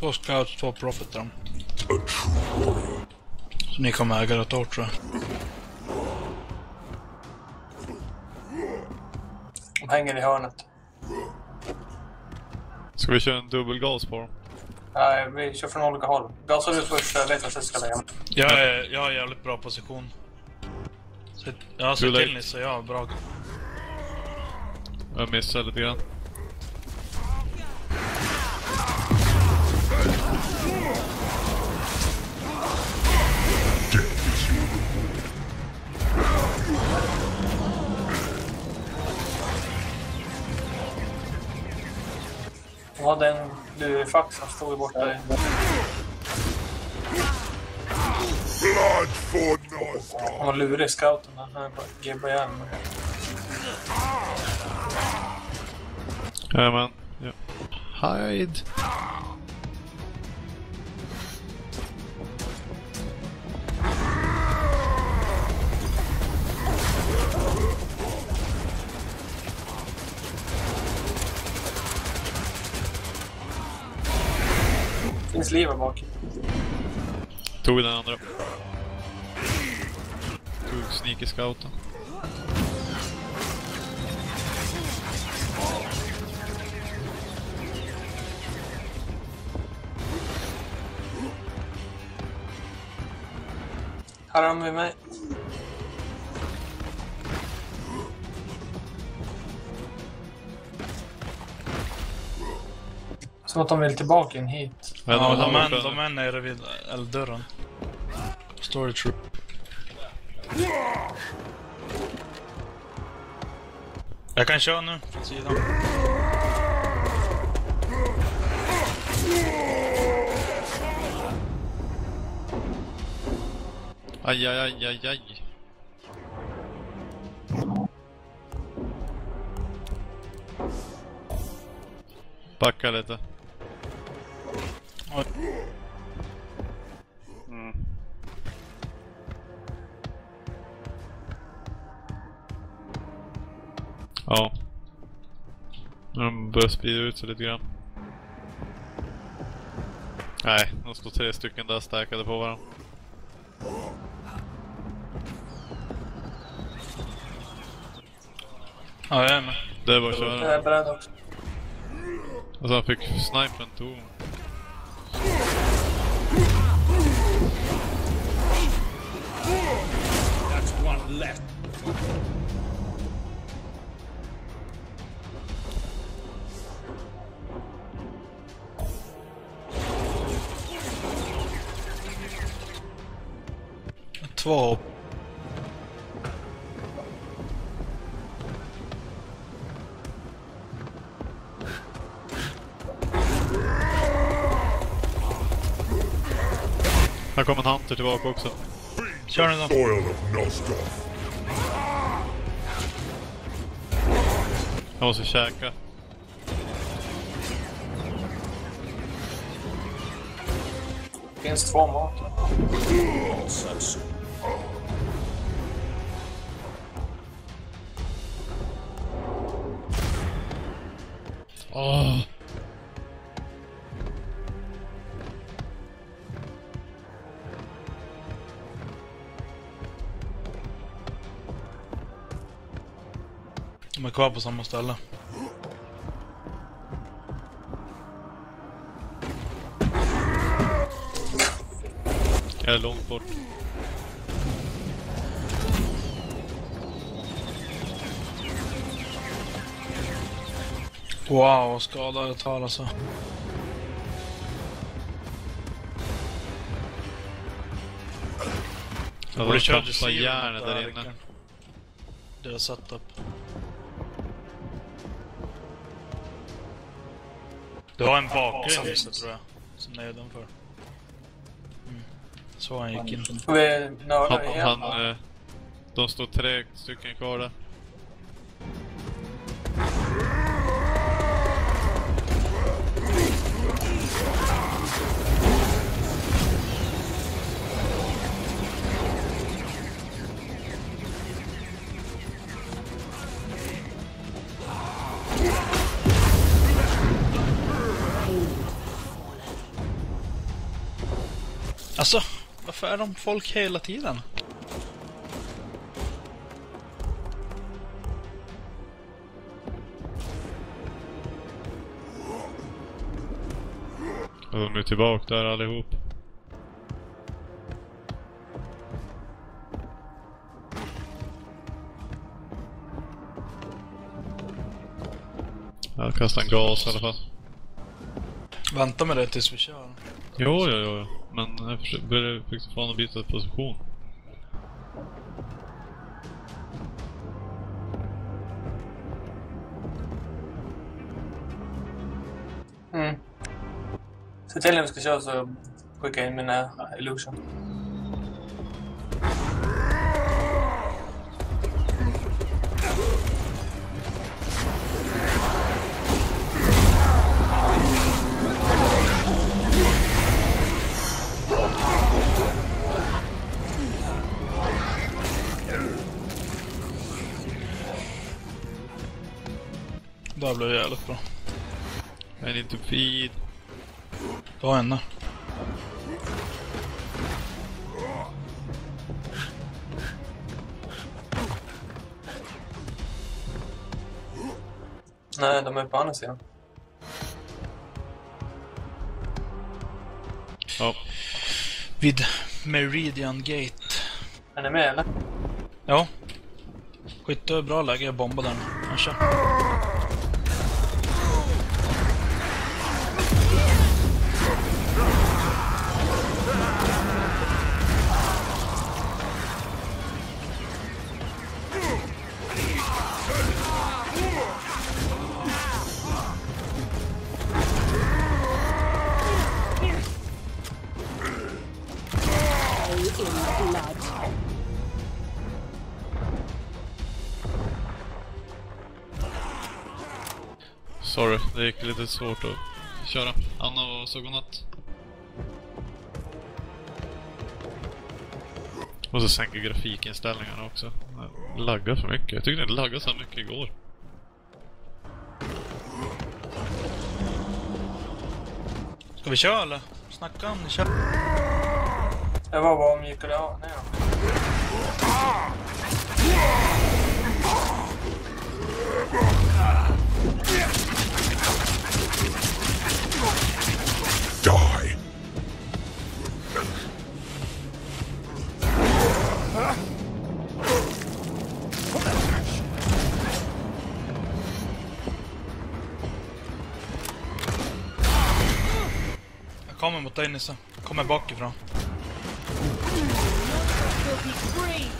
Två scouts, två profit där. Så ni kommer äga ett år tror jag. De hänger i hörnet. Ska vi köra en dubbelgas på dem? Nej, vi kör från olika håll. Gasar ut först, jag vet vart jag ska lägga. Jag är, jag har jävligt bra position. Så, ja, se Too till. Nisse, jag har bra. Jag missade lite grann. De hade en lurifax som stod borta. i- Blood for Nosgoth! Han var lurig, scouten. Han bara gibbade ihjäl mig. Jajamän. Ja. Hide! Finns liv här bak. Tog den andra. Tog sneaky scouten. Här har de med mig. Som att de vill tillbaka in hit. Ja, de, de, är, de är nere vid elddörren. Storage room. Jag kan köra nu från sidan. Aj, aj, aj, aj, aj. Backa lite. Oj. Mm. Ja. De börjar sprida ut sig lite grann. Nej, de står tre stycken där stackade på varandra. Ja, jag är med. Det är bara att Jag köra. är beredd också. Och sen fick snipern tog. That's one left. Två hopp. Här kommer en hunter tillbaka också. Jonathan. Soil of Nostrof. That was a shaka Against four more. Oh. Är kvar på samma ställe. Jag är långt bort. Wow, vad skadad jag tar alltså. Jag Borde köra järnet där inne. Deras setup. Du har en bakgrund Nisse, tror jag. Som nedanför. Mm. Så han gick in. Han, han, eh, de står tre stycken kvar där. Alltså, varför är de folk hela tiden? Och de är tillbaka där allihop. Jag kastar en gas i alla fall. Vänta med det tills vi kör. Jo, jo, jo. Men jag börjar fick fan att byta position. Mm. Se till när vi ska köra så skickar jag in mina illusion. Det blev jävligt bra. I need to feed. Du har en där. Nej, de är på andra sidan. Ja. Vid Meridian Gate. Är ni med eller? Ja. Skytte, bra läge att bomba den. Ja, kör. Sorry, det gick lite svårt att köra. Anna och så godnatt. Och så sänker grafikinställningarna också. Det laggar för mycket. Jag tyckte det laggade så mycket igår. Ska vi köra eller? Snacka om ni kör. Jag var bara omgick det av. Nej, ja. Kommer mot dig Nisse. Kommer bakifrån. Will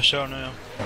Jag kör nu ja.